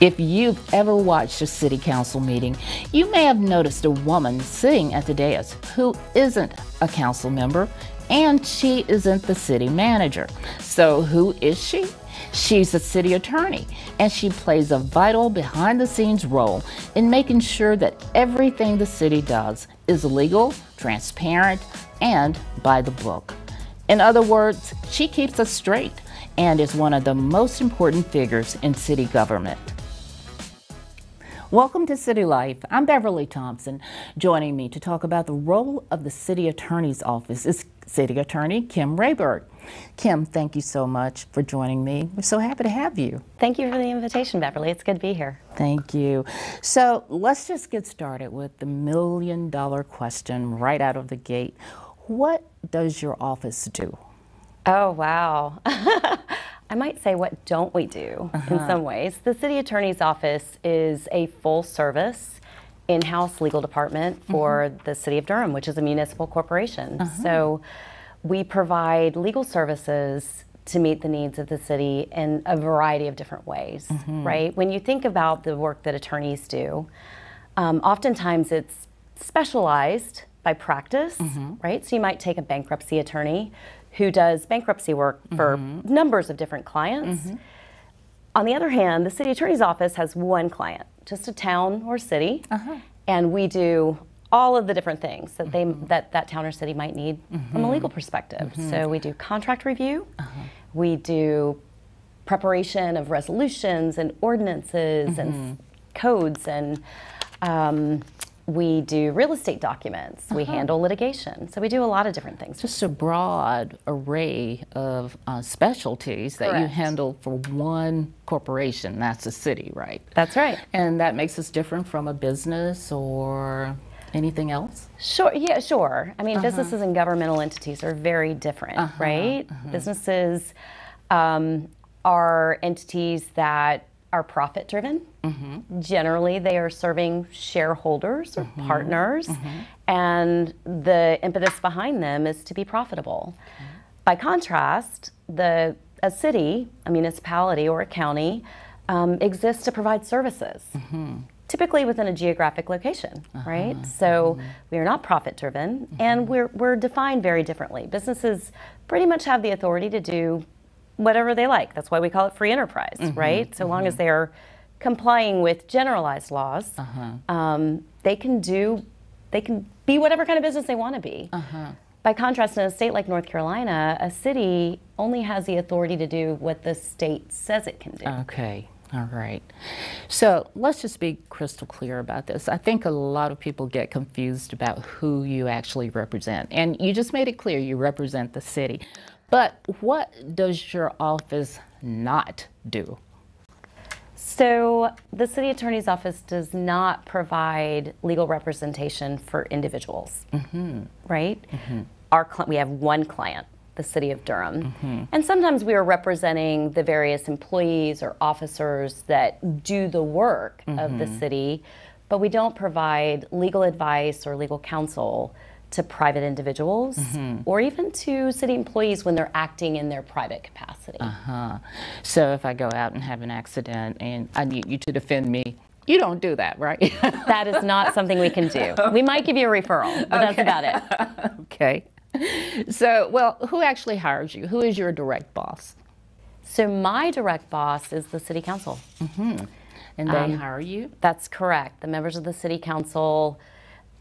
If you've ever watched a city council meeting, you may have noticed a woman sitting at the dais who isn't a council member and she isn't the city manager. So, who is she? She's a city attorney, and she plays a vital behind the scenes role in making sure that everything the city does is legal, transparent, and by the book. In other words, she keeps us straight and is one of the most important figures in city government. Welcome to City Life. I'm Beverly Thompson. Joining me to talk about the role of the City Attorney's Office is City Attorney Kim Rehberg. Kim, thank you so much for joining me. We're so happy to have you. Thank you for the invitation, Beverly. It's good to be here. Thank you. So let's just get started with the million dollar question right out of the gate. What does your office do? Oh, wow. I might say, what don't we do uh-huh. in some ways? The city attorney's office is a full service in house legal department for mm-hmm. the city of Durham, which is a municipal corporation. Uh-huh. So we provide legal services to meet the needs of the city in a variety of different ways, mm-hmm. right? When you think about the work that attorneys do, um, oftentimes it's specialized by practice, mm-hmm. right? So you might take a bankruptcy attorney who does bankruptcy work for mm-hmm. numbers of different clients. Mm-hmm. On the other hand, the city attorney's office has one client, just a town or city, uh-huh. and we do all of the different things that they mm-hmm. that that town or city might need from a mm-hmm. legal perspective. Mm-hmm. So we do contract review, uh-huh. we do preparation of resolutions and ordinances and codes and um, we do real estate documents. Uh-huh. We handle litigation. So we do a lot of different things. Just a broad array of uh, specialties that Correct. you handle for one corporation. That's a city, right? That's right. And that makes us different from a business or anything else? Sure. Yeah, sure. I mean, uh-huh. businesses and governmental entities are very different, uh-huh. right? Uh-huh. Businesses um, are entities that are profit driven. Mm-hmm. Generally, they are serving shareholders or mm-hmm. partners, mm-hmm. and the impetus behind them is to be profitable. By contrast, the a city, a municipality, or a county um, exists to provide services. Mm-hmm. Typically within a geographic location, uh-huh. right? So mm-hmm. we are not profit driven and mm-hmm. we're, we're defined very differently. Businesses pretty much have the authority to do whatever they like. That's why we call it free enterprise, mm-hmm, right? So mm-hmm. long as they are complying with generalized laws, uh-huh. um, they can do, they can be whatever kind of business they want to be. Uh-huh. By contrast, in a state like North Carolina, a city only has the authority to do what the state says it can do. Okay. All right. So let's just be crystal clear about this. I think a lot of people get confused about who you actually represent. And you just made it clear you represent the city. But what does your office not do? So, the city attorney's office does not provide legal representation for individuals, mm-hmm. right? Mm-hmm. Our cl- we have one client, the city of Durham, mm-hmm. and sometimes we are representing the various employees or officers that do the work of the mm-hmm. city, but we don't provide legal advice or legal counsel to private individuals mm-hmm. or even to city employees when they're acting in their private capacity. Uh-huh. So if I go out and have an accident and I need you to defend me, you don't do that, right? that is not something we can do. We might give you a referral, but okay. that's about it. okay. So, well, who actually hires you? Who is your direct boss? So my direct boss is the city council. Mm-hmm. And they um, hire you? That's correct. The members of the city council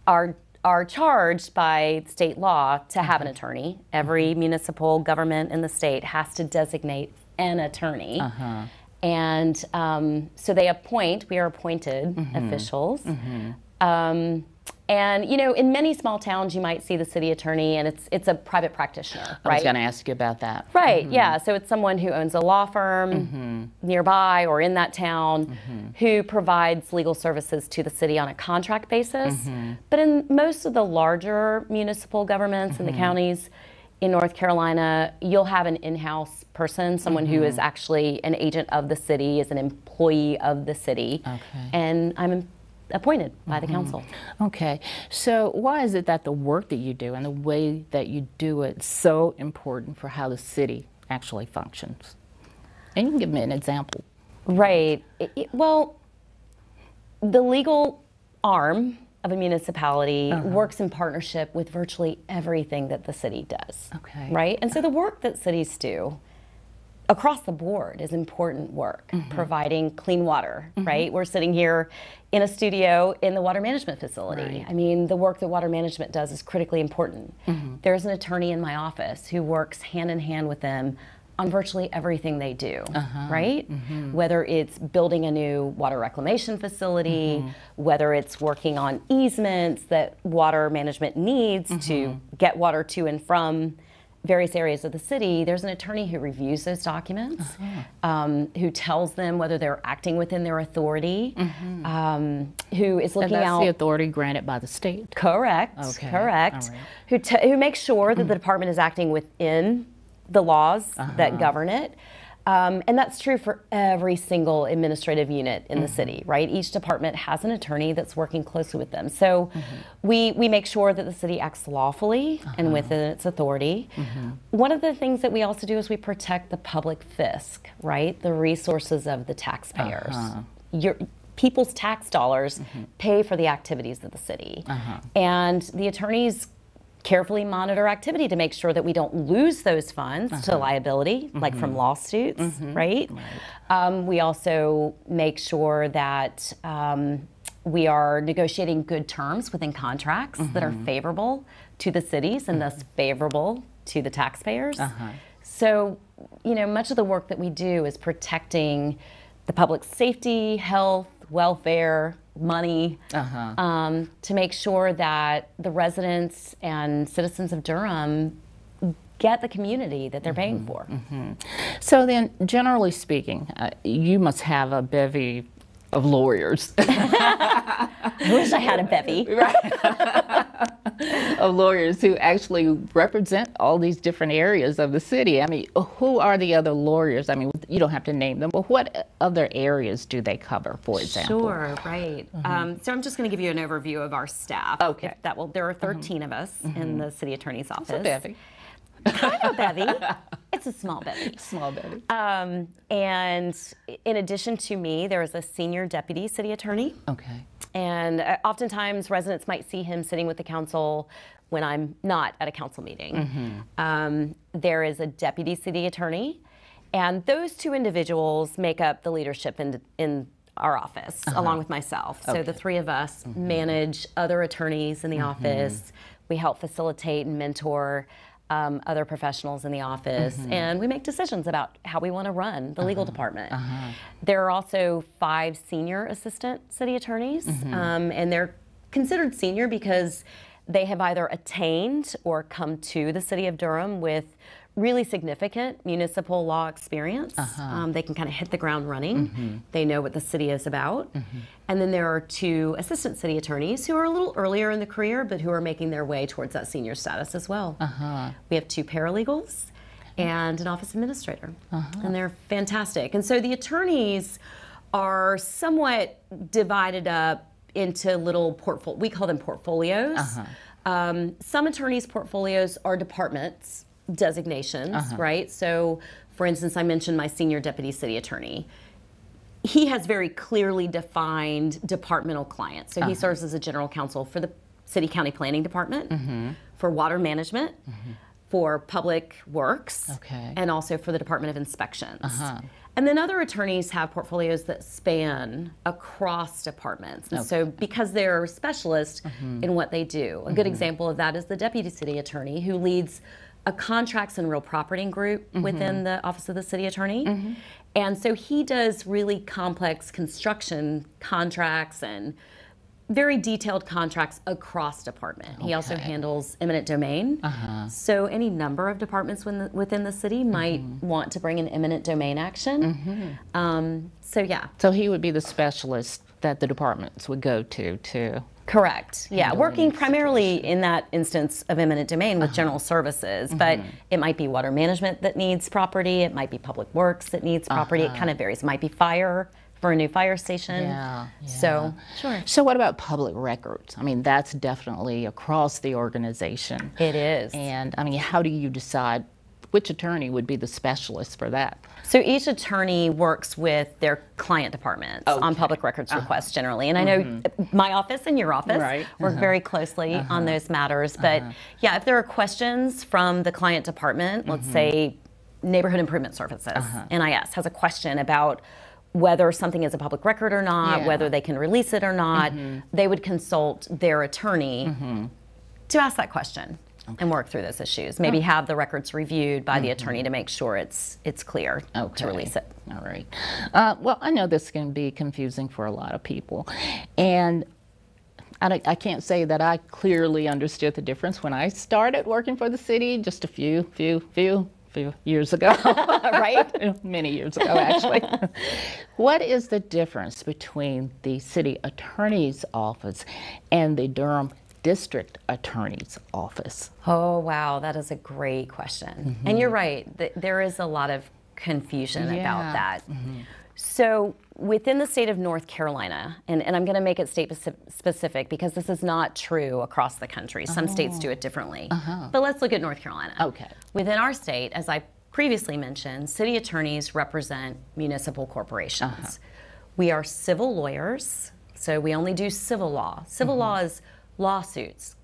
are are charged by state law to have an mm-hmm. attorney. Every mm-hmm. municipal government in the state has to designate an attorney. Uh-huh. And um, so they appoint, we are appointed mm-hmm. officials. Mm-hmm. Um, and you know, in many small towns, you might see the city attorney, and it's it's a private practitioner. I was going to ask you about that. Right. Mm-hmm. Yeah. So it's someone who owns a law firm mm-hmm. nearby or in that town, mm-hmm. who provides legal services to the city on a contract basis. Mm-hmm. But in most of the larger municipal governments in the mm-hmm. counties in North Carolina, you'll have an in-house person, someone who is mm-hmm. actually an agent of the city, is an employee of the city, okay. and I'm appointed by the council. Okay, so why is it that the work that you do and the way that you do it is so important for how the city actually functions? And you can give me an example. Right. It- it- well, the legal arm of a municipality Uh-huh. works in partnership with virtually everything that the city does. Okay. Right? And so the work that cities do across the board is important work, Mm-hmm. providing clean water, right? We're sitting here in a studio in the water management facility. Right. I mean, the work that water management does is critically important. Mm-hmm. There's an attorney in my office who works hand in hand with them on virtually everything they do, Uh-huh. right? Mm-hmm. Whether it's building a new water reclamation facility, Mm-hmm. whether it's working on easements that water management needs to Mm-hmm. get water to and from various areas of the city, there's an attorney who reviews those documents, um, who tells them whether they're acting within their authority, um, who is looking that's out. the authority granted by the state. Correct. Okay, Correct. right. Who t- who makes sure that the department is acting within the laws Uh-huh. that govern it. Um, and that's true for every single administrative unit in the Mm-hmm. city, right? Each department has an attorney that's working closely with them. So Mm-hmm. we, we make sure that the city acts lawfully Uh-huh. and within its authority. Mm-hmm. One of the things that we also do is we protect the public fisc, right? The resources of the taxpayers. Uh-huh. Your, people's tax dollars Mm-hmm. pay for the activities of the city. Uh-huh. And the attorneys carefully monitor activity to make sure that we don't lose those funds to Uh-huh. liability, like Mm-hmm. from lawsuits, right? Um, we also make sure that um, we are negotiating good terms within contracts that Mm-hmm. are favorable to the cities and thus favorable to the taxpayers. Uh-huh. So, you know, much of the work that we do is protecting the public safety, health, welfare, money, Uh-huh. um, to make sure that the residents and citizens of Durham get the community that they're paying for. So then, generally speaking, uh, you must have a bevy of lawyers, I wish I had a bevy. of lawyers who actually represent all these different areas of the city. I mean, who are the other lawyers? I mean, you don't have to name them, but what other areas do they cover, for example? Sure, right. Mm-hmm. Um, so I'm just going to give you an overview of our staff. Okay. If that will. There are mm-hmm. 13 of us mm-hmm. in the city attorney's office. It's a bevy, Kind of bevy. It's a small bevy. small bevy. Um, and in addition to me, there is a senior deputy city attorney. okay. And uh, oftentimes residents might see him sitting with the council when I'm not at a council meeting. Um, there is a deputy city attorney, and those two individuals make up the leadership in, in our office, along with myself. So the three of us manage other attorneys in the office. We help facilitate and mentor. Um, other professionals in the office, and we make decisions about how we want to run the legal department. There are also five senior assistant city attorneys, um, and they're considered senior because they have either attained or come to the city of Durham with really significant municipal law experience. Uh-huh. Um, they can kind of hit the ground running. Mm-hmm. They know what the city is about. Mm-hmm. And then there are two assistant city attorneys who are a little earlier in the career, but who are making their way towards that senior status as well. Uh-huh. We have two paralegals and an office administrator, uh-huh. and they're fantastic. And so the attorneys are somewhat divided up into little portfolio. We call them portfolios. Um, some attorneys' portfolios are departments designations, uh-huh. right? So, for instance, I mentioned my senior deputy city attorney. He has very clearly defined departmental clients. So he uh-huh. serves as a general counsel for the city county planning department, mm-hmm. for water management, mm-hmm. for public works, Okay. and also for the Department of Inspections. Uh-huh. And then other attorneys have portfolios that span across departments. And so because they're specialists mm-hmm. in what they do. A good example of that is the deputy city attorney who leads a contracts and real property group mm-hmm. within the office of the city attorney. Mm-hmm. And so he does really complex construction contracts and very detailed contracts across department. He also handles eminent domain. Uh-huh. So any number of departments within the, within the city might mm-hmm. want to bring an eminent domain action. Um, so yeah, So he would be the specialist that the departments would go to to. correct. Yeah, working primarily in that instance of eminent domain with uh-huh. general services, but mm-hmm. it might be water management that needs property. It might be public works that needs property. It uh-huh. kind of varies. It might be fire for a new fire station. Yeah, So sure, So what about public records? I mean, that's definitely across the organization. it is. And I mean, how do you decide which attorney would be the specialist for that? So each attorney works with their client departments on public records uh-huh. requests generally. And I know mm-hmm. my office and your office Right. work uh-huh. very closely uh-huh. on those matters. But yeah, if there are questions from the client department, let's mm-hmm. say Neighborhood Improvement Services, NIS, has a question about whether something is a public record or not, Yeah. whether they can release it or not, mm-hmm. they would consult their attorney to ask that question and work through those issues. Maybe have the records reviewed by the attorney to make sure it's it's clear to release it. All right. Uh, well, I know this can be confusing for a lot of people, and I, I can't say that I clearly understood the difference when I started working for the city just a few, few, few, few years ago. right? Many years ago, actually. what is the difference between the city attorney's office and the Durham District Attorney's Office? Oh, wow, that is a great question. Mm-hmm. And you're right, th- there is a lot of confusion Yeah. about that. Mm-hmm. So, within the state of North Carolina, and, and I'm going to make it state specific because this is not true across the country. Some states do oh. it differently. Uh-huh. But let's look at North Carolina. Okay. Within our state, as I previously mentioned, city attorneys represent municipal corporations. Uh-huh. We are civil lawyers, so we only do civil law. Civil mm-hmm. law is lawsuits,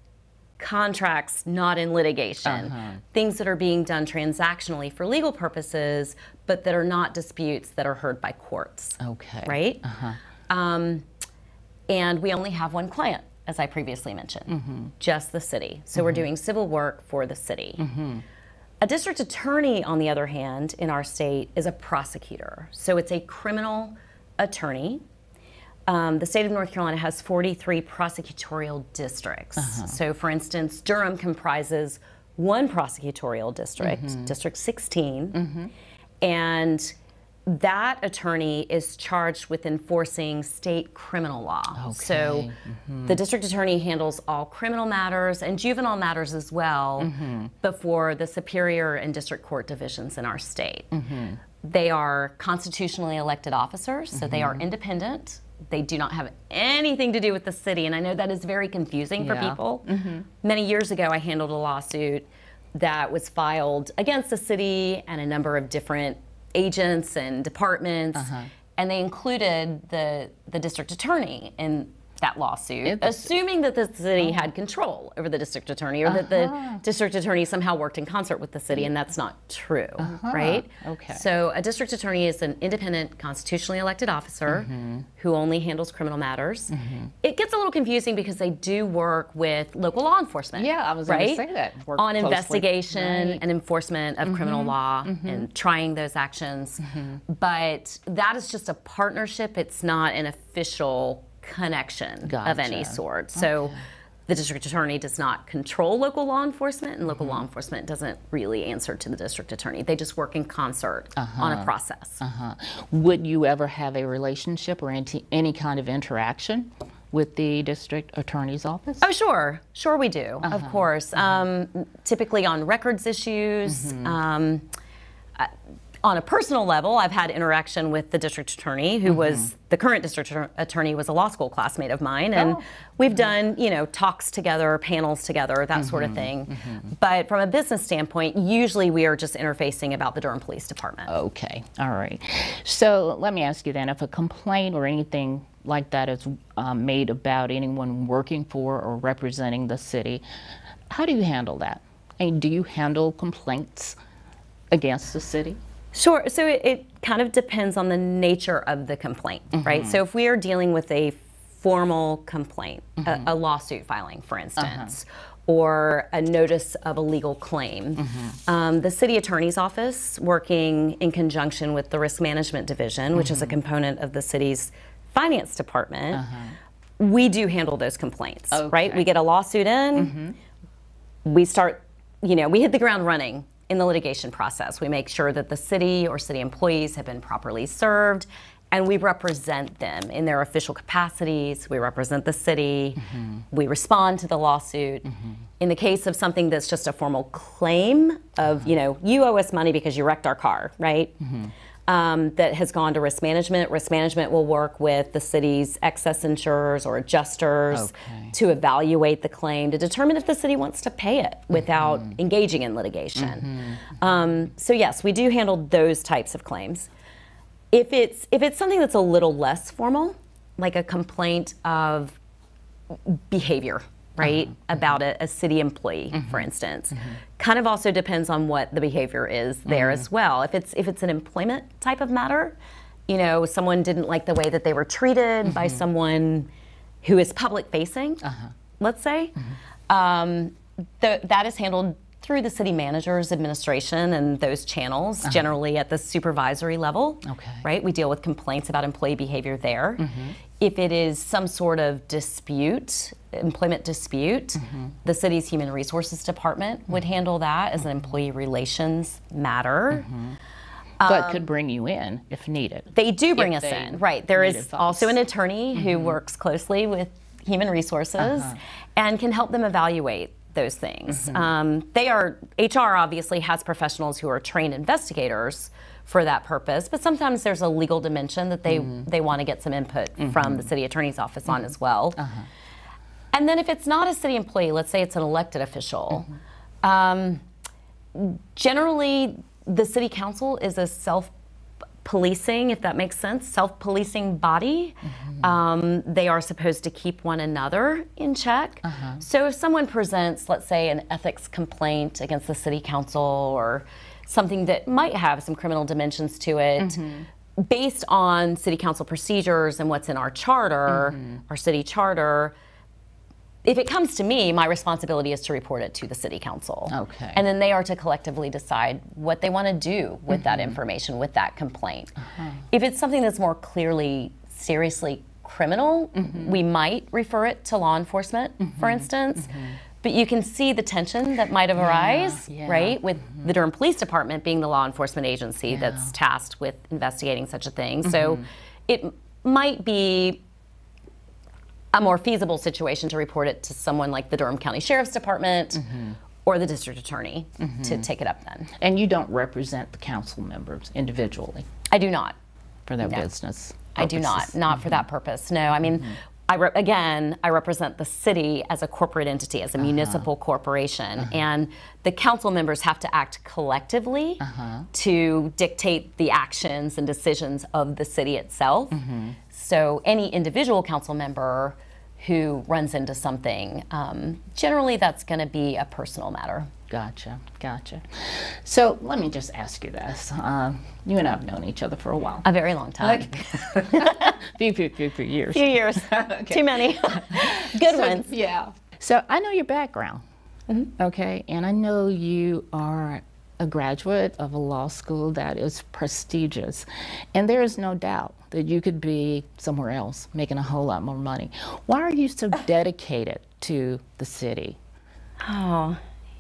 contracts not in litigation, things that are being done transactionally for legal purposes, but that are not disputes that are heard by courts. Okay. Right? Uh Um, and we only have one client, as I previously mentioned, just the city. So we're doing civil work for the city. A district attorney, on the other hand, in our state is a prosecutor. So it's a criminal attorney. Um, the state of North Carolina has 43 prosecutorial districts. Uh-huh. So, for instance, Durham comprises one prosecutorial district, mm-hmm. District 16, mm-hmm. and that attorney is charged with enforcing state criminal law. So, mm-hmm. the district attorney handles all criminal matters and juvenile matters as well before the superior and district court divisions in our state. They are constitutionally elected officers, so they are independent. They do not have anything to do with the city, and I know that is very confusing for Yeah. people. Mm-hmm. Many years ago, I handled a lawsuit that was filed against the city and a number of different agents and departments, uh-huh. and they included the the district attorney in that lawsuit, It's- assuming that the city oh. had control over the district attorney or that the uh-huh. district attorney somehow worked in concert with the city, and that's not true, uh-huh. right? Okay. So a district attorney is an independent, constitutionally elected officer mm-hmm. who only handles criminal matters. Mm-hmm. It gets a little confusing because they do work with local law enforcement. Yeah, I was gonna say that. Work On closely. investigation Right. Mm-hmm. and enforcement of criminal mm-hmm. law and trying those actions. But that is just a partnership. It's not an official connection of any sort. So the district attorney does not control local law enforcement, and local law Mm-hmm. enforcement doesn't really answer to the district attorney. They just work in concert on a process. Uh-huh. Would you ever have a relationship or any, any kind of interaction with the district attorney's office? Oh, sure. Sure, we do, of Uh-huh. course. Um, typically on records issues. Mm-hmm. Um, uh, on a personal level, I've had interaction with the district attorney, who mm-hmm. was the current district attorney was a law school classmate of mine, and Oh. we've mm-hmm. done you know talks together, panels together, that sort of mm-hmm. thing. But from a business standpoint, usually we are just interfacing about the Durham Police Department. Okay, all right. So let me ask you then if a complaint or anything like that is um, made about anyone working for or representing the city, how do you handle that? And do you handle complaints against the city? Sure. So it, it kind of depends on the nature of the complaint, mm-hmm. right? So if we are dealing with a formal complaint, a, mm-hmm. a lawsuit filing, for instance, uh-huh. or a notice of a legal claim, mm-hmm. um, the city attorney's office, working in conjunction with the risk management division, which is a component of the city's finance department, uh-huh. we do handle those complaints, right? We get a lawsuit in we start, you know, we hit the ground running in the litigation process. We make sure that the city or city employees have been properly served and we represent them in their official capacities. We represent the city. Mm-hmm. We respond to the lawsuit. Mm-hmm. In the case of something that's just a formal claim of, uh-huh. you know, you owe us money because you wrecked our car, right? Mm-hmm. Um, that has gone to risk management. Risk management will work with the city's excess insurers or adjusters Okay. to evaluate the claim to determine if the city wants to pay it without engaging in litigation. Um, so yes, we do handle those types of claims. If it's if it's something that's a little less formal, like a complaint of behavior, right, mm-hmm. about mm-hmm. a, a city employee, mm-hmm. for instance, kind of also depends on what the behavior is there as well. If it's if it's an employment type of matter, you know, someone didn't like the way that they were treated by someone who is public facing, uh-huh. let's say, um, th- that is handled through the city manager's administration and those channels, uh-huh. generally at the supervisory level. Okay. Right? We deal with complaints about employee behavior there. If it is some sort of dispute, employment dispute, mm-hmm. the city's human resources department would mm-hmm. handle that as an mm-hmm. employee relations matter. but could um, bring you in if needed. They do bring If us in, right? There is also an attorney who works closely with human resources uh-huh. and can help them evaluate those things. Mm-hmm. Um, they are HR obviously has professionals who are trained investigators for that purpose, but sometimes there's a legal dimension that they mm-hmm. they want to get some input from the mm-hmm. city attorney's office on as well. Uh-huh. And then if it's not a city employee, let's say it's an elected official. Um, generally the city council is a self policing if that makes sense self policing body mm-hmm. um, they are supposed to keep one another in check. Uh-huh. So if someone presents let's say an ethics complaint against the city council or something that might have some criminal dimensions to it mm-hmm. based on city council procedures and what's in our charter mm-hmm. our city charter if it comes to me, my responsibility is to report it to the city council. Okay. And then they are to collectively decide what they want to do with that mm-hmm. information, with that complaint. Uh-huh. If it's something that's more clearly, seriously criminal, mm-hmm. we might refer it to law enforcement, mm-hmm. for instance. But you can see the tension that might have arise, yeah. right? With the Durham Police Department being the law enforcement agency that's tasked with investigating such a thing. So it might be a more feasible situation to report it to someone like the Durham County Sheriff's Department mm-hmm. or the district attorney to mm-hmm. take it up then. And you don't represent the council members individually I do not. for their business. I do not. purposes. Not for mm-hmm. that purpose. No. I mean, I re- again, I represent the city as a corporate entity, as a uh-huh. municipal corporation, uh-huh. and the council members have to act collectively uh-huh. to dictate the actions and decisions of the city itself. So any individual council member who runs into something, um, generally that's going to be a personal matter. Gotcha, gotcha. So let me just ask you this. Um, you and I have known each other for a while. A very long time. few, few, few, few years. few years. Too many. Good ones. Yeah. So I know your background. Okay. And I know you are a graduate of a law school that is prestigious. And there is no doubt that you could be somewhere else making a whole lot more money. Why are you so dedicated to the city? Oh,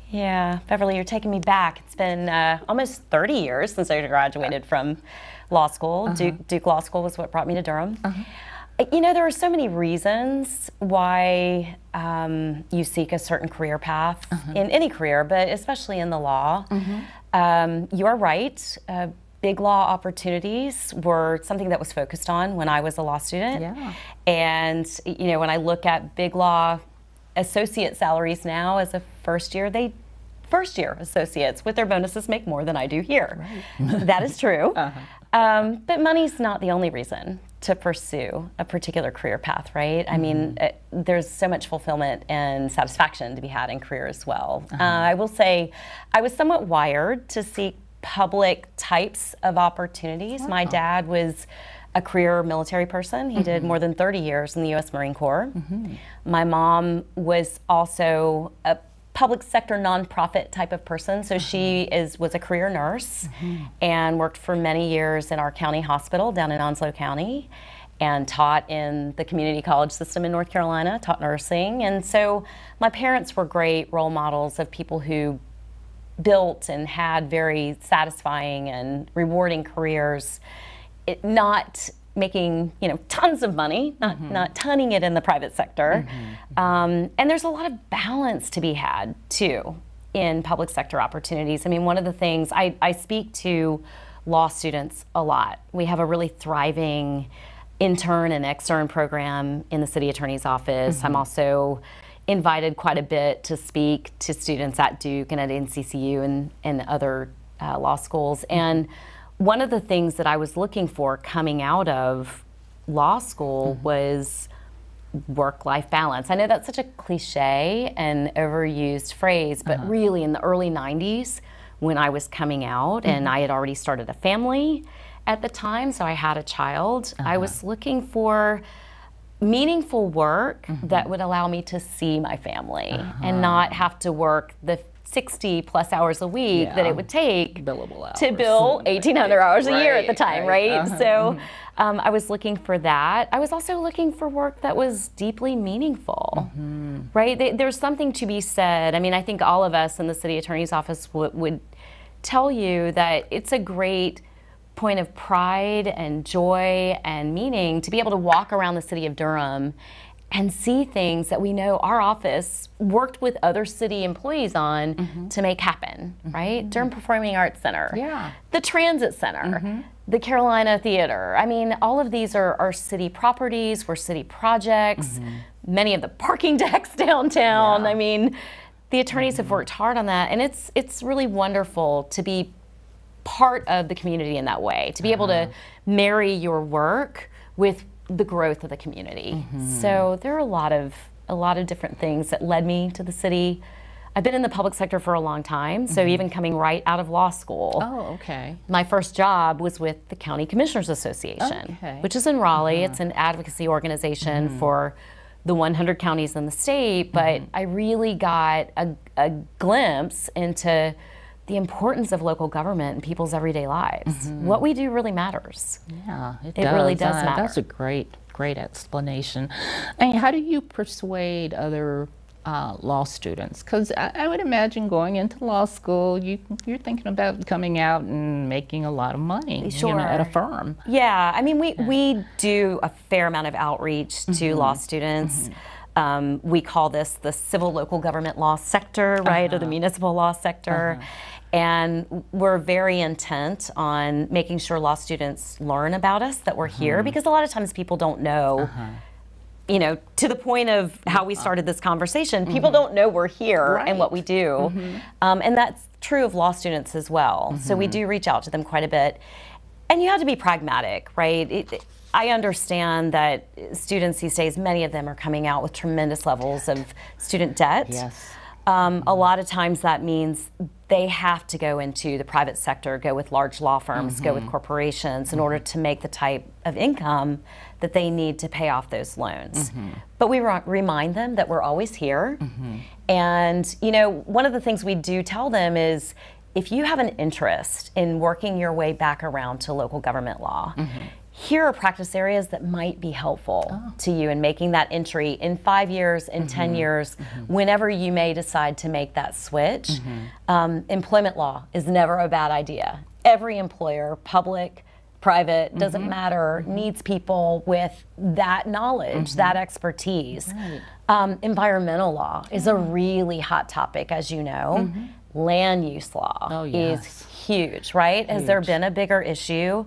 yeah. Beverly, you're taking me back. It's been uh, almost 30 years since I graduated from law school. Duke, Duke Law School was what brought me to Durham. Uh, You know, there are so many reasons why um, you seek a certain career path in any career, but especially in the law. Um, you are right. Uh, big law opportunities were something that was focused on when I was a law student. Yeah. And, you know, when I look at big law associate salaries now as a first year, they first year associates with their bonuses make more than I do here. that is true. Um, but money's not the only reason to pursue a particular career path, right? I mean, uh, there's so much fulfillment and satisfaction to be had in career as well. Uh, I will say I was somewhat wired to seek public types of opportunities. My dad was a career military person. He did more than 30 years in the U.S. Marine Corps. My mom was also a public sector nonprofit type of person. So she mm-hmm. is was a career nurse mm-hmm. and worked for many years in our county hospital down in Onslow County and taught in the community college system in North Carolina, taught nursing. And so my parents were great role models of people who built and had very satisfying and rewarding careers, it, not making you know tons of money, not not tunning it in the private sector. Um, and there's a lot of balance to be had too in public sector opportunities. I mean, one of the things I, I speak to law students a lot. We have a really thriving intern and extern program in the city attorney's office. I'm also invited quite a bit to speak to students at Duke and at NCCU and, and other uh, law schools. And one of the things that I was looking for coming out of law school mm-hmm. was work life balance. I know that's such a cliche and overused phrase, but uh-huh. really in the early 90s, when I was coming out and mm-hmm. I had already started a family at the time, so I had a child, I uh-huh. was looking for meaningful work mm-hmm. that would allow me to see my family uh-huh. and not have to work the 60 plus hours a week that it would take to bill 1800 hours a year at the time, right. right? Uh-huh. So um, I was looking for that. I was also looking for work that was deeply meaningful, right? They, there's something to be said. I mean, I think all of us in the city attorney's office w- would tell you that it's a great point of pride and joy and meaning to be able to walk around the city of Durham and see things that we know our office worked with other city employees on mm-hmm. to make happen, right? Mm-hmm. Durham Performing Arts Center, Yeah. the Transit Center, mm-hmm. the Carolina Theater. I mean, all of these are, are city properties, were city projects, many of the parking decks downtown. Yeah. I mean, the attorneys have worked hard on that, and it's it's really wonderful to be part of the community in that way, to be able to uh-huh. marry your work with the growth of the community. Mm-hmm. So there are a lot of a lot of different things that led me to the city. I've been in the public sector for a long time, so mm-hmm. even coming right out of law school, Oh, okay. my first job was with the County Commissioners Association, Okay. which is in Raleigh. It's uh-huh. an advocacy organization mm-hmm. for the 100 counties in the state, but I really got a, a glimpse into the importance of local government in people's everyday lives. What we do really matters. Yeah, it, It really does Uh, That's a great, great explanation. And how do you persuade other uh, law students? Because I, I would imagine going into law school, you you're thinking about coming out and making a lot of money, you know, at a firm. Yeah, I mean, we, we do a fair amount of outreach to law students. Um, we call this the civil local government law sector, right, or the municipal law sector. And we're very intent on making sure law students learn about us, that we're here, mm-hmm. because a lot of times people don't know. Uh-huh. You know, to the point of how we uh-huh. started this conversation, people mm-hmm. don't know we're here and what we do. Mm-hmm. Um, and that's true of law students as well. So we do reach out to them quite a bit. And you have to be pragmatic, right? It, I understand that students these days, many of them are coming out with tremendous levels of student debt. Yes. Um, a lot of times that means they have to go into the private sector, go with large law firms, go with mm-hmm. corporations in mm-hmm. order to make the type of income that they need to pay off those loans. Mm-hmm. But we re- remind them that we're always here. And, you know, one of the things we do tell them is if you have an interest in working your way back around to local government law, here are practice areas that might be helpful oh. to you in making that entry in five years, in 10 mm-hmm. years, mm-hmm. whenever you may decide to make that switch. Mm-hmm. Um, employment law is never a bad idea. Every employer, public, private, doesn't matter, needs people with that knowledge, that expertise. Um, environmental law is a really hot topic, as you know. Land use law Oh, is huge, right? Has there been a bigger issue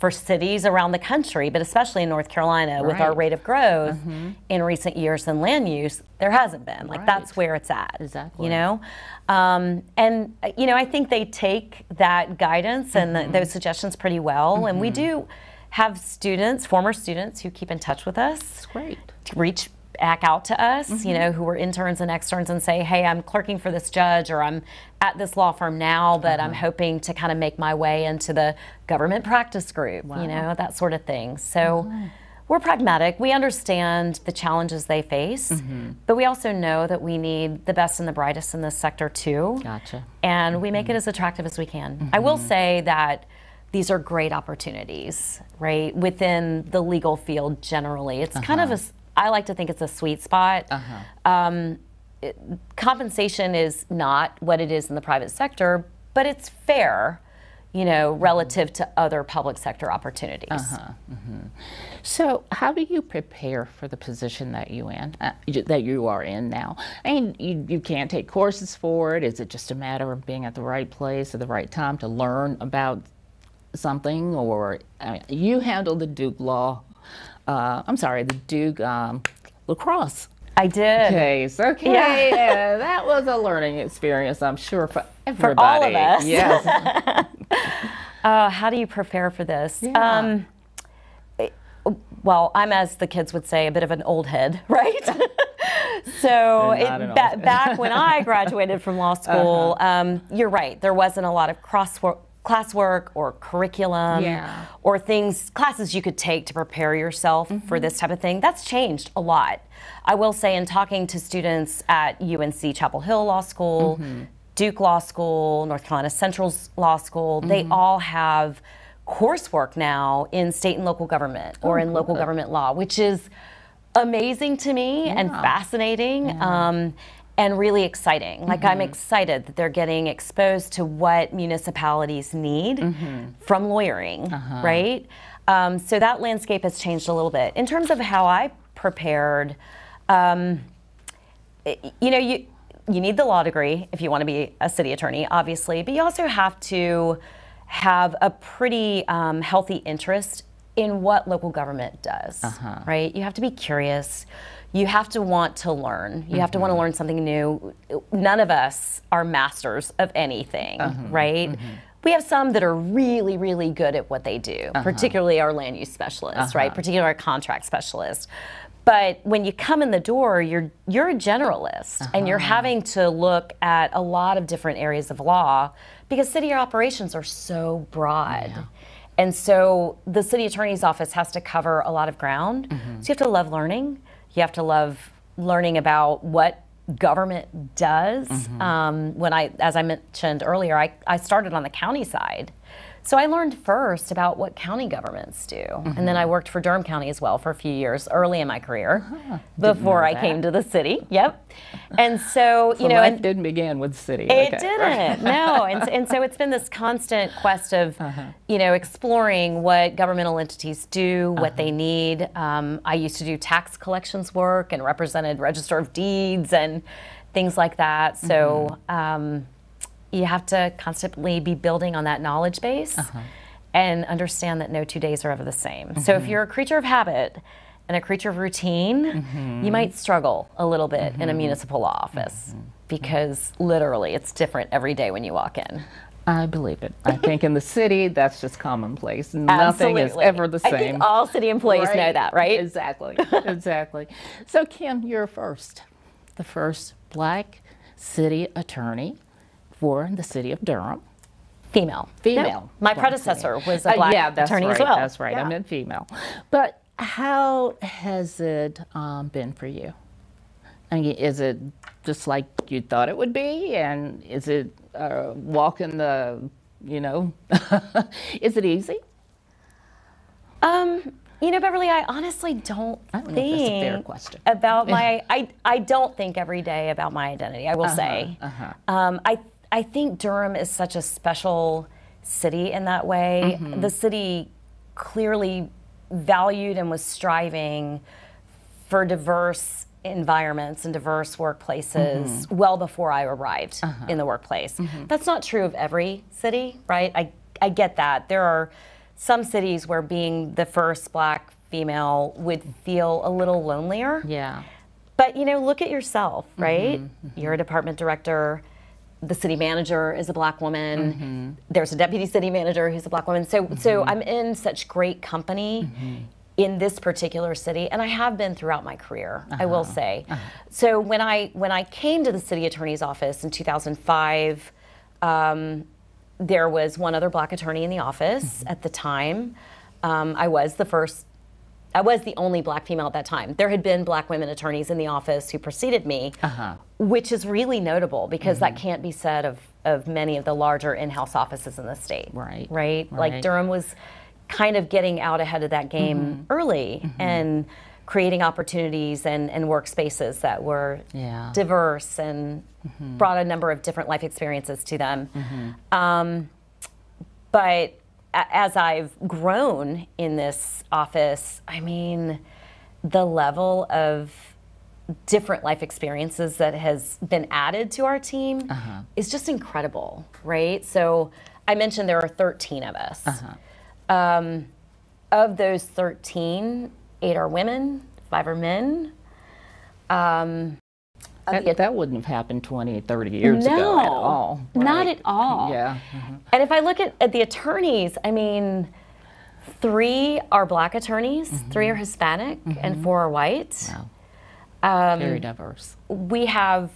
for cities around the country, but especially in North Carolina with our rate of growth in recent years in land use? There hasn't been. Like that's where it's at. Exactly. You know, um, and you know, I think they take that guidance and Mm-hmm. the, those suggestions pretty well, and we do have students, former students, who keep in touch with us It's great. reach back out to us, Mm-hmm. you know, who were interns and externs and say, hey, I'm clerking for this judge or I'm at this law firm now, but I'm Uh-huh. hoping to kind of make my way into the government practice group, you know, that sort of thing. So Uh-huh. we're pragmatic. We understand the challenges they face, Mm-hmm. but we also know that we need the best and the brightest in this sector too Gotcha. and we make it as attractive as we can. I will say that these are great opportunities, right, within the legal field generally. It's kind of a, s- I like to think it's a sweet spot. Um, it- compensation is not what it is in the private sector, but it's fair, you know, relative to other public sector opportunities. Uh huh. So, how do you prepare for the position that you in uh, that you are in now? I mean, you, you can't take courses for it. Is it just a matter of being at the right place at the right time to learn about something, or uh, you handle the Duke Law. Uh, I'm sorry, the Duke um, lacrosse I did. case. Okay, Yeah. yeah, that was a learning experience, I'm sure, for everybody. For all of us. Yes. Uh, how do you prepare for this? Yeah. Um, well, I'm, as the kids would say, a bit of an old head, right? so it, ba- back when I graduated from law school, um, you're right. There wasn't a lot of crosswork, classwork or curriculum Yeah. or things, classes you could take to prepare yourself for mm-hmm. this type of thing. That's changed a lot. I will say, in talking to students at UNC Chapel Hill Law School, mm-hmm. Duke Law School, North Carolina Central's Law School, they mm-hmm. all have coursework now in state and local government or oh, in local government law, which is amazing to me and Yeah. fascinating. Um, and really exciting. Like, I'm excited that they're getting exposed to what municipalities need from lawyering, right? Um, so that landscape has changed a little bit. In terms of how I prepared, um, you know, you you need the law degree if you want to be a city attorney, obviously, but you also have to have a pretty um, healthy interest in what local government does, right? You have to be curious. You have to want to learn. You have to want to mm-hmm. learn something new. None of us are masters of anything, uh-huh. right? Mm-hmm. We have some that are really, really good at what they do, uh-huh. particularly our land use specialists, uh-huh. right? Particularly our contract specialists. But when you come in the door, you're you're a generalist, and you're having to look at a lot of different areas of law because city operations are so broad. And so the city attorney's office has to cover a lot of ground. Mm-hmm. So you have to love learning. You have to love learning about what government does. Um, when I, as I mentioned earlier, I, I started on the county side. So I learned first about what county governments do. And then I mm-hmm. worked for Durham County as well for a few years early in my career ah, before I came to the city. Yep. And so, So you know, life and- didn't begin with the city. it okay. didn't. No, and, and so it's been this constant quest of, uh-huh. you know, exploring what governmental entities do, what they uh-huh. need. Um, I used to do tax collections work and represented Register of Deeds and things like that. So mm-hmm. um, you have to constantly be building on that knowledge base uh-huh. and understand that no two days are ever the same. So if mm-hmm. you're a creature of habit and a creature of routine, mm-hmm. you might struggle a little bit in a mm-hmm. municipal law office because literally it's different every day when you walk in. I believe it. I think in the city, that's just commonplace. Nothing is ever the same. I think all city employees know that, right? Exactly. exactly. So, Kim, you're first, the first black city attorney for the city of Durham. Female. Female. No, my predecessor was a Uh, black yeah, that's attorney right, as well. That's right. I meant female. But how has it um, been for you? I mean, is it just like you thought it would be? And is it uh, walking the, you know, is it easy? Um, you know, Beverly, I honestly don't, I don't think that's a fair question. about my. I I don't think every day about my identity. I will say. uh-huh. Um, I I think Durham is such a special city in that way. Mm-hmm. The city clearly valued and was striving for diverse environments and diverse workplaces Mm-hmm. well before I arrived Uh-huh. in the workplace. That's not true of every city, right? I, I get that. There are some cities where being the first black female would feel a little lonelier. Yeah. But you know, look at yourself, Mm-hmm, right? You're a department director. The city manager is a black woman. Mm-hmm. There's a deputy city manager who's a black woman. So, so I'm in such great company Mm-hmm. in this particular city, and I have been throughout my career. I will Uh-huh. say. So when I when I came to the city attorney's office in 2005. Um, there was one other black attorney in the office Mm-hmm. at the time. Um, I was the first I was the only black female at that time. There had been black women attorneys in the office who preceded me, Uh-huh. which is really notable because that Mm-hmm. can't be said of, of many of the larger in house offices in the state. Right. Right? Like Durham was kind of getting out ahead of that game Mm-hmm. early and creating opportunities and, and workspaces that were Yeah. diverse and brought a number of different life experiences to them. Um, but as I've grown in this office, I mean, the level of different life experiences that has been added to our team is just incredible, right? So I mentioned there are 13 of us. Um, of those 13, eight are women, five are men. Um, That, that wouldn't have happened 20, 30 years ago No, at all. not at all. Yeah. mhm. And if I look at, at the attorneys, I mean, three are black attorneys, three are Hispanic, and four are white. Wow. Um, Very diverse. we have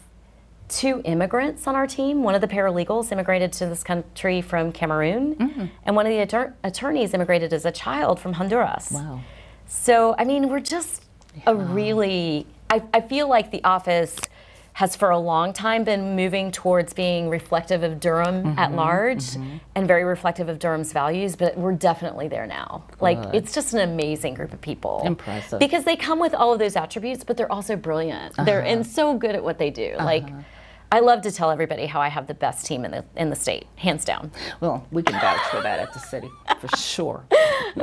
two immigrants on our team. One of the paralegals immigrated to this country from Cameroon, and one of the attor- attorneys immigrated as a child from Honduras. Wow. So, I mean, we're just a really, I, I feel like the office has for a long time been moving towards being reflective of Durham at mm-hmm. large mm-hmm. and very reflective of Durham's values, but we're definitely there now. Like, it's just an amazing group of people. Impressive. Because they come with all of those attributes, but they're also brilliant. Uh-huh. They're and so good at what they do. Uh-huh. Like, I love to tell everybody how I have the best team in the in the state, hands down. Well, we can vouch for that at the city, for sure.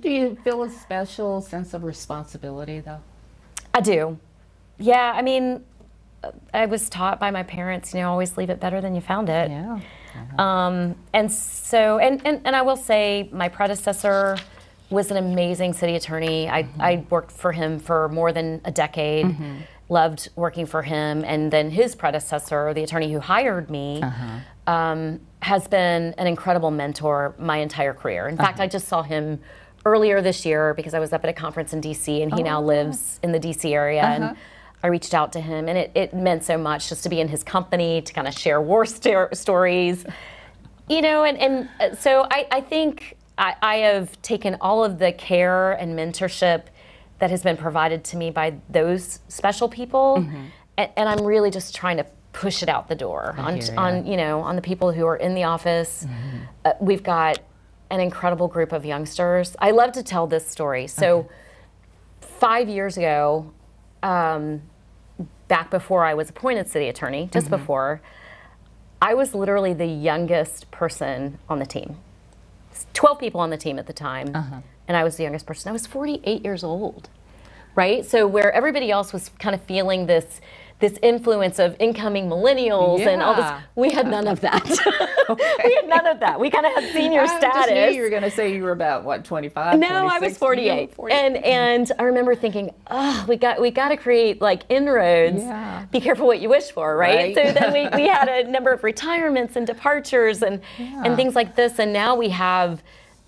Do you feel a special sense of responsibility, though? I do. Yeah, I mean, I was taught by my parents, you know, always leave it better than you found it. Yeah. Uh-huh. Um, and so, and, and, and I will say, my predecessor was an amazing city attorney. I, mm-hmm. I worked for him for more than a decade, mm-hmm. loved working for him. And then his predecessor, the attorney who hired me, uh-huh. um, has been an incredible mentor my entire career. In fact, uh-huh. I just saw him earlier this year because I was up at a conference in DC and he oh, now lives in the DC area. And I reached out to him, and it, it meant so much just to be in his company, to kind of share war sto- stories. You know, and, and uh, so I, I think I, I have taken all of the care and mentorship that has been provided to me by those special people, and, and I'm really just trying to push it out the door on, on you know on the people who are in the office. Uh, we've got an incredible group of youngsters. I love to tell this story. So five years ago, um, back before I was appointed city attorney, just mm-hmm. before, I was literally the youngest person on the team. 12 people on the team at the time, uh-huh. and I was the youngest person. I was 48 years old, right? So where everybody else was kind of feeling this this influence of incoming millennials and all this. We had none of that. we had none of that. We kind of had senior I status. you were going to say you were about what 25. No, I was 48. 40. And and I remember thinking, oh, we got we got to create like inroads. Yeah. Be careful what you wish for, right? Right. So then we, we had a number of retirements and departures and and things like this. And now we have,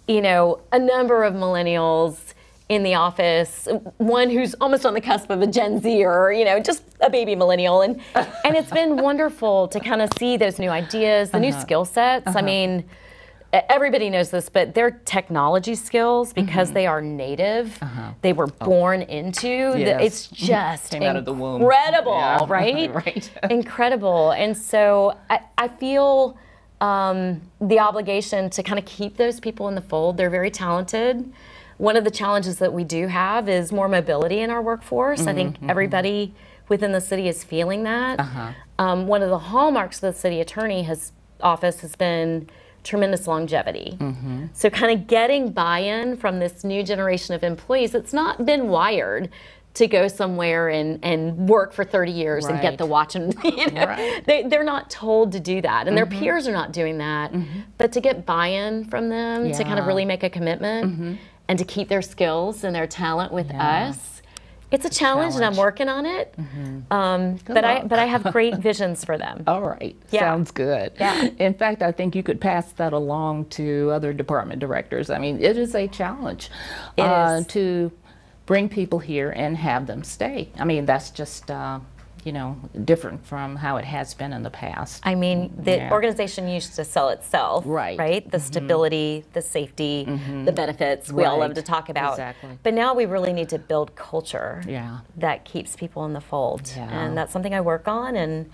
you know, a number of millennials in the office, one who's almost on the cusp of a Gen Z or, you know, just a baby millennial. And and it's been wonderful to kind of see those new ideas, the new uh-huh. skill sets. I uh-huh. mean, everybody knows this, but their technology skills, because mm-hmm. they are native, uh-huh. they were oh. born into, the, Yes. it's just Came out of the womb. incredible, Yeah. right? Right. incredible. And so I, I feel um, the obligation to kind of keep those people in the fold. They're very talented. One of the challenges that we do have is more mobility in our workforce. I mm-hmm, think mm-hmm. everybody within the city is feeling that. Uh-huh. Um, one of the hallmarks of the city attorney has office has been tremendous longevity. Mm-hmm. So kind of getting buy-in from this new generation of employees, it's not been wired to go somewhere and, and work for 30 years and get the watch and you know, Right. they, they're not told to do that and their peers are not doing that. But to get buy-in from them to kind of really make a commitment and to keep their skills and their talent with us it's a challenge, and i'm working on it um, but i but i have great visions for them All right. Yeah. Sounds good. Yeah. In fact, I think you could pass that along to other department directors. I mean, it is a challenge uh, is. to bring people here and have them stay. I mean, that's just, uh, you know, different from how it has been in the past. I mean, the Yeah. organization used to sell itself, Right. Right, the stability, the safety, the benefits. We all love to talk about. Exactly. But now we really need to build culture. Yeah. That keeps people in the fold, Yeah. and that's something I work on. And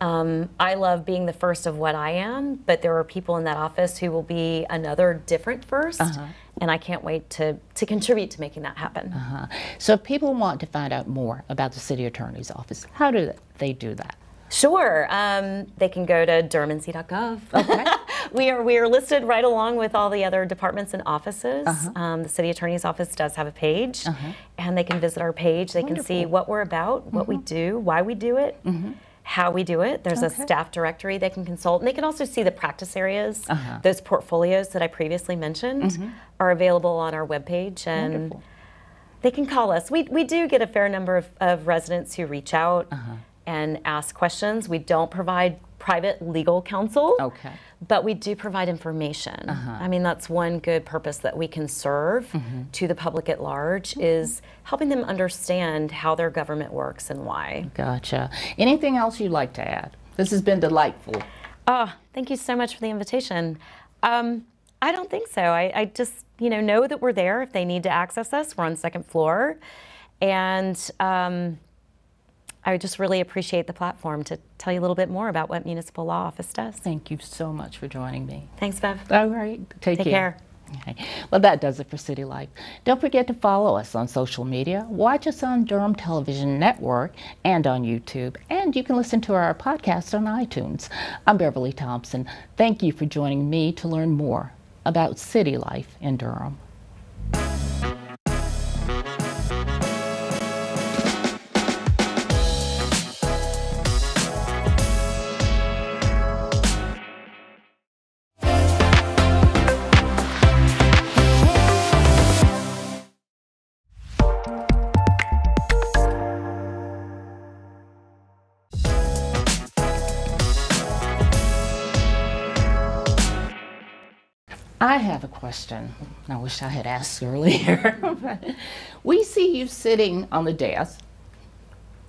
um, I love being the first of what I am, but there are people in that office who will be another different 1st Uh-huh. And I can't wait to to contribute to making that happen. Uh, so if people want to find out more about the city attorney's office, how do they do that? Sure. Um, they can go to durhamnc.gov. Okay. we are we are listed right along with all the other departments and offices. Uh-huh. Um, the city attorney's office does have a page, and they can visit our page. They can see Mm-hmm. what we're about, what we do, why we do it, how we do it. There's Okay. a staff directory they can consult, and they can also see the practice areas. Uh-huh. Those portfolios that I previously mentioned are available on our webpage, and Wonderful. they can call us. We, we do get a fair number of, of residents who reach out Uh-huh. and ask questions. We don't provide private legal counsel, Okay. But we do provide information. I mean, that's one good purpose that we can serve Mm-hmm. to the public at large is helping them understand how their government works and why. Gotcha. Anything else you'd like to add? This has been delightful. Oh, thank you so much for the invitation. Um, I don't think so. I, I just, you know, know that we're there if they need to access us. We're on second floor, and um, I would just really appreciate the platform to tell you a little bit more about what Municipal Law Office does. Thank you so much for joining me. Thanks, Bev. All right. Take, Take care. Okay. Well, that does it for City Life. Don't forget to follow us on social media, watch us on Durham Television Network and on YouTube, and you can listen to our podcast on iTunes. I'm Beverly Thompson. Thank you for joining me to learn more about city life in Durham. I have a question. I wish I had asked earlier. we see you sitting on the desk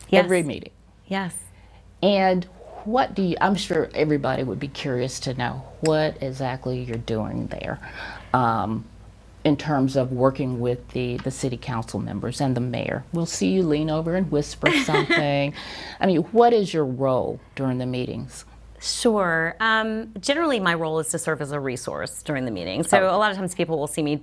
Yes. every meeting. Yes. And what do you, I'm sure everybody would be curious to know what exactly you're doing there um, in terms of working with the, the city council members and the mayor. We'll see you lean over and whisper something. I mean, what is your role during the meetings? Sure. Um, generally, my role is to serve as a resource during the meeting. So a lot of times people will see me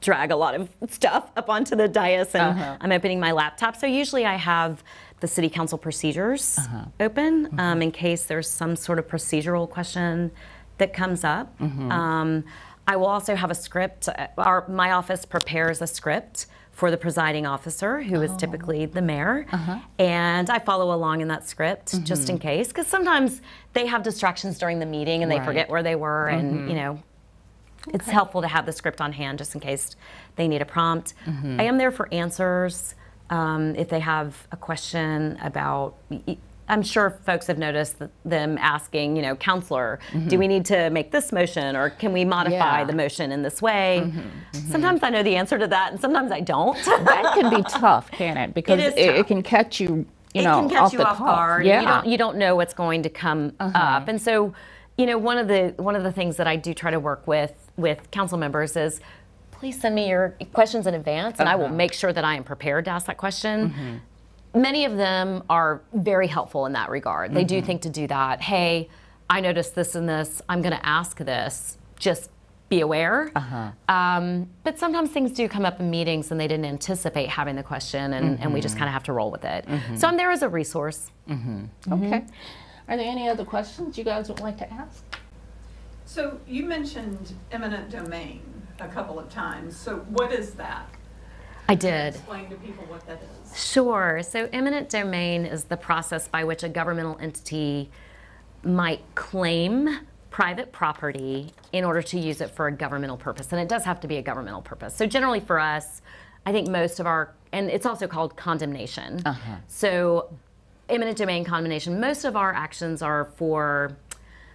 drag a lot of stuff up onto the dais and Uh-huh. I'm opening my laptop. So usually I have the city council procedures open um, in case there's some sort of procedural question that comes up. Um, I will also have a script. uh, Our, my office prepares a script for the presiding officer, who is oh. typically the mayor. Uh-huh. And I follow along in that script mm-hmm. just in case, because sometimes they have distractions during the meeting and they Right. forget where they were, and mm-hmm. you know, it's helpful to have the script on hand just in case they need a prompt. Mm-hmm. I am there for answers. Um, if they have a question about, I'm sure folks have noticed them asking, you know, counselor, do mm-hmm. we need to make this motion or can we modify Yeah. the motion in this way? Mm-hmm. Mm-hmm. Sometimes I know the answer to that and sometimes I don't. That can be tough, can it? Because is it, it can catch you, you it know, can catch off you the off cuff. guard. Yeah. You don't you don't know what's going to come uh-huh. up. And so, you know, one of the one of the things that I do try to work with with council members is please send me your questions in advance and I will uh-huh. make sure that I am prepared to ask that question. Many of them are very helpful in that regard. They do mm-hmm. think to do that. Hey, I noticed this and this. I'm going to ask this. Just be aware. Uh-huh. Um, but sometimes things do come up in meetings and they didn't anticipate having the question, and, and we just mm-hmm. kind of have to roll with it. Mm-hmm. So I'm there as a resource. Okay. Are there any other questions you guys would like to ask? So you mentioned eminent domain a couple of times. So what is that? I did. Explain to people what that is. Sure. So eminent domain is the process by which a governmental entity might claim private property in order to use it for a governmental purpose. And it does have to be a governmental purpose. So generally for us, I think most of our, and it's also called condemnation. Uh-huh. So eminent domain condemnation, most of our actions are for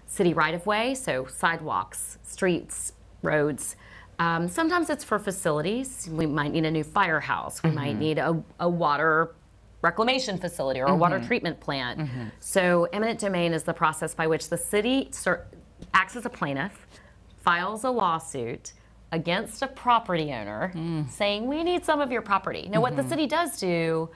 city right of way, so sidewalks, streets, roads. Um, sometimes it's for facilities. We might need a new firehouse. We might mm-hmm. need a, a water reclamation facility or a water mm-hmm. treatment plant. Mm-hmm. So, eminent domain is the process by which the city ser- acts as a plaintiff, files a lawsuit against a property owner mm. saying, We need some of your property. Now, what the city does do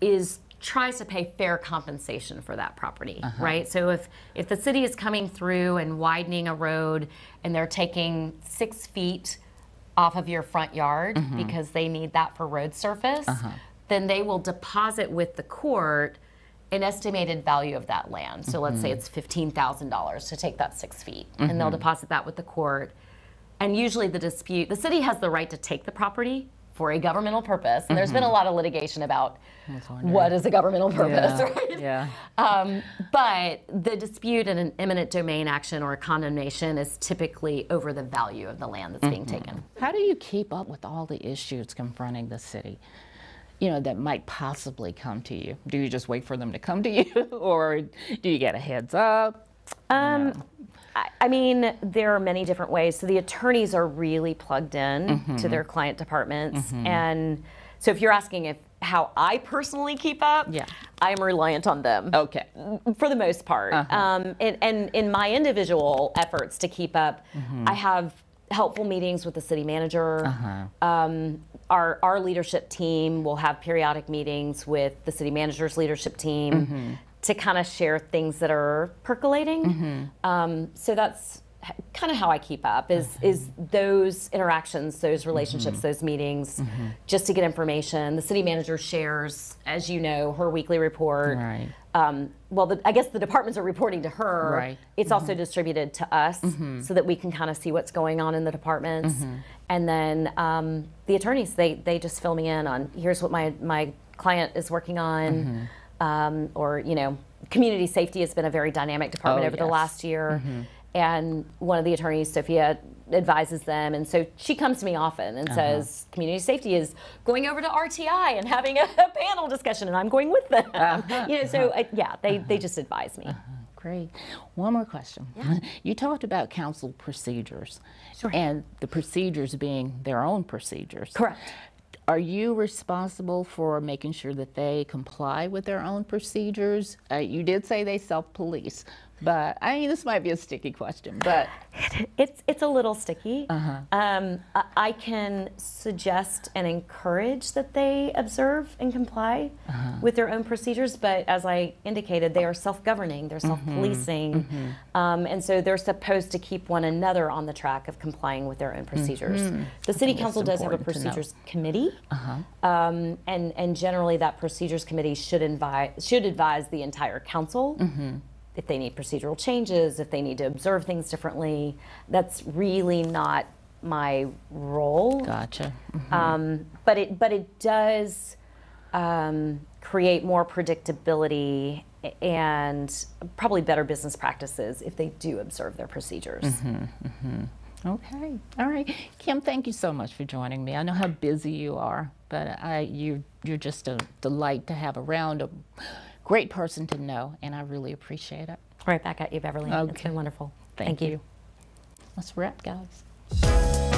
is tries to pay fair compensation for that property, uh-huh. right? So if if the city is coming through and widening a road and they're taking six feet off of your front yard mm-hmm. because they need that for road surface, uh-huh. then they will deposit with the court an estimated value of that land. So let's say mm-hmm. it's fifteen thousand dollars to take that six feet, and they'll mm-hmm. deposit that with the court. And usually the dispute, the city has the right to take the property for a governmental purpose. And there's been a lot of litigation about what is a governmental purpose, Yeah, right? yeah. Um, but the dispute in an eminent domain action or a condemnation is typically over the value of the land that's being taken. How do you keep up with all the issues confronting the city? You know, that might possibly come to you. Do you just wait for them to come to you, or do you get a heads up? Um, I, I mean, there are many different ways. So the attorneys are really plugged in Mm-hmm. to their client departments, and so if you're asking if how I personally keep up, Yeah. I am reliant on them. Okay. for the most part. Uh-huh. Um, and, and in my individual efforts to keep up, Mm-hmm. I have helpful meetings with the city manager. Uh-huh. Um, our, our leadership team will have periodic meetings with the city manager's leadership team Mm-hmm. To kind of share things that are percolating. Mm-hmm. Um, so that's kind of how I keep up is Mm-hmm. is those interactions, those relationships, those meetings, Mm-hmm. just to get information. The city manager shares, as you know, her weekly report Right. um, well, the, I guess the departments are reporting to her. Right. It's also distributed to us so that we can kind of see what's going on in the departments. And then um, the attorneys, they, they just fill me in on here's what my, my client is working on. Um, or, you know, community safety has been a very dynamic department Oh, over the last year. Mm-hmm. And one of the attorneys, Sophia, advises them. And so she comes to me often and uh-huh. says, community safety is going over to RTI and having a, a panel discussion, and I'm going with them. Uh-huh. You know, so uh, yeah, they, they just advise me. Great. One more question. Yeah. You talked about council procedures. Sure. And the procedures being their own procedures. Correct. Are you responsible for making sure that they comply with their own procedures? Uh, you did say they self-police, but I mean, this might be a sticky question, but It's it's a little sticky. Uh-huh. Um, I, I can suggest and encourage that they observe and comply uh-huh. with their own procedures, but as I indicated, they are self-governing. They're mm-hmm. self-policing, mm-hmm. Um, and so they're supposed to keep one another on the track of complying with their own procedures. Mm-hmm. The city council does have a important to know. procedures committee, uh-huh. um, and and generally that procedures committee should advise should advise the entire council if they need procedural changes, if they need to observe things differently. That's really not my role. gotcha. Um, but it but it does um, create more predictability and probably better business practices if they do observe their procedures. Okay. All right. Kim, thank you so much for joining me. I know how busy you are, but I, you, you're just a delight to have around, a great person to know, and I really appreciate it. Right back at you, Beverly. It's Okay. been wonderful. Thank Thank you. you. Let's wrap, guys.